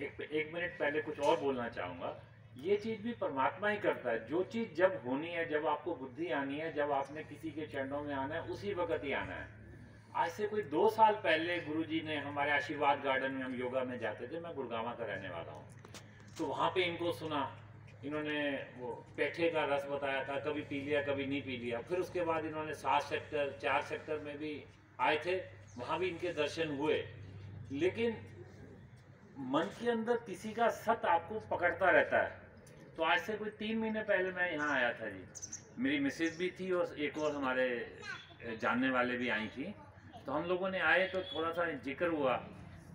एक एक मिनट पहले कुछ और बोलना चाहूँगा। ये चीज़ भी परमात्मा ही करता है। जो चीज़ जब होनी है, जब आपको बुद्धि आनी है, जब आपने किसी के चरणों में आना है, उसी वक्त ही आना है। आज से कोई दो साल पहले गुरुजी ने हमारे आशीर्वाद गार्डन में, हम योगा में जाते थे, मैं गुड़गावा का रहने वाला हूँ। तो वहाँ पे इनको सुना, इन्होंने वो पेठे का रस बताया था, कभी पी लिया, कभी नहीं पी लिया। फिर उसके बाद इन्होंने सात सेक्टर, चार सेक्टर में भी आए थे, वहाँ भी इनके दर्शन हुए। लेकिन मन के अंदर किसी का सत आपको पकड़ता रहता है। तो आज से कोई तीन महीने पहले मैं यहाँ आया था जी। मेरी मिसेज भी थी और एक और हमारे जानने वाले भी आई थी। तो हम लोगों ने आए तो थोड़ा सा ज़िक्र हुआ।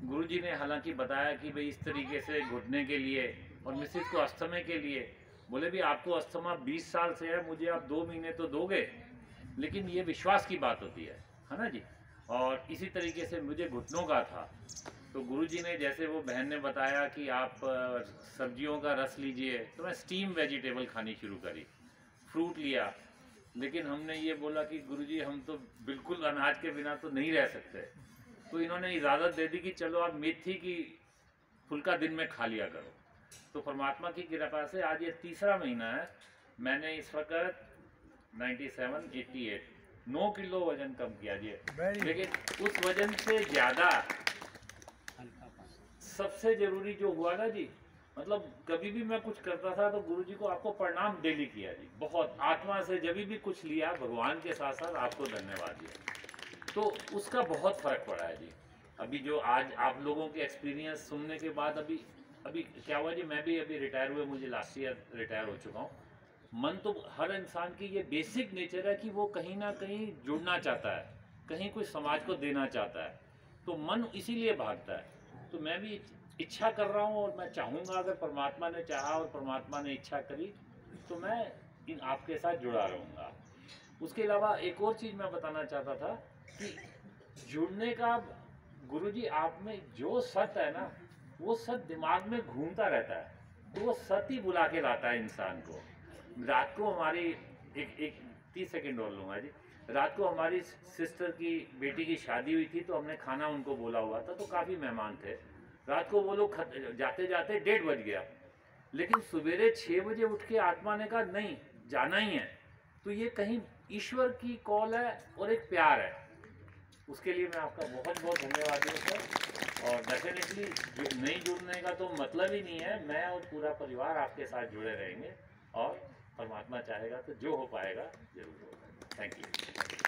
गुरुजी ने हालाँकि बताया कि भाई इस तरीके से घुटने के लिए और मिसेज को अस्थमे के लिए बोले भी आपको अस्थमा 20 साल से है, मुझे आप दो महीने तो दोगे। लेकिन ये विश्वास की बात होती है है ना जी? और इसी तरीके से मुझे घुटनों का था। तो गुरुजी ने जैसे वो बहन ने बताया कि आप सब्जियों का रस लीजिए तो मैं स्टीम वेजिटेबल खानी शुरू करी फ्रूट लिया। लेकिन हमने ये बोला कि गुरुजी हम तो बिल्कुल अनाज के बिना तो नहीं रह सकते। तो इन्होंने इजाज़त दे दी कि चलो आप मेथी की फुल्का दिन में खा लिया करो। तो परमात्मा की कृपा से आज ये तीसरा महीना है। मैंने इस वक्त 97, 88 नौ किलो वज़न कम किया जी। लेकिन उस वज़न से ज़्यादा सबसे ज़रूरी जो हुआ ना जी मतलब कभी भी मैं कुछ करता था तो गुरु जी को आपको प्रणाम डेली किया जी बहुत। आत्मा से जब भी कुछ लिया भगवान के साथ साथ आपको धन्यवाद दिया। तो उसका बहुत फ़र्क पड़ा है जी। अभी जो आज आप लोगों के एक्सपीरियंस सुनने के बाद अभी अभी क्या हुआ जी मैं भी अभी रिटायर हुए मुझे लास्ट ईयर रिटायर हो चुका हूँ। मन तो हर इंसान की ये बेसिक नेचर है कि वो कहीं ना कहीं जुड़ना चाहता है, कहीं कोई समाज को देना चाहता है। तो मन इसीलिए भागता है। तो मैं भी इच्छा कर रहा हूँ और मैं चाहूँगा अगर परमात्मा ने चाहा और परमात्मा ने इच्छा करी तो मैं इन आपके साथ जुड़ा रहूँगा। उसके अलावा एक और चीज़ मैं बताना चाहता था कि जुड़ने का गुरु जी आप में जो सत है ना, वो सत दिमाग में घूमता रहता है। तो वो सत ही बुला के लाता है इंसान को। रात को हमारी, एक एक, तीस सेकेंड और लूँगा जी। रात को हमारी सिस्टर की, बेटी की शादी हुई थी तो हमने खाना उनको बोला हुआ था तो काफ़ी मेहमान थे। रात को वो लोग जाते जाते डेढ़ बज गया। लेकिन सवेरे छः बजे उठ के आत्मा ने कहा, नहीं, जाना ही है। तो ये कहीं ईश्वर की कॉल है और एक प्यार है। उसके लिए मैं आपका बहुत बहुत धन्यवाद दूँ सर और डेफिनेटली नहीं जुड़ने का तो मतलब ही नहीं है। मैं और पूरा परिवार आपके साथ जुड़े रहेंगे। और परमात्मा चाहेगा तो जो हो पाएगा ज़रूर होगा थैंक यू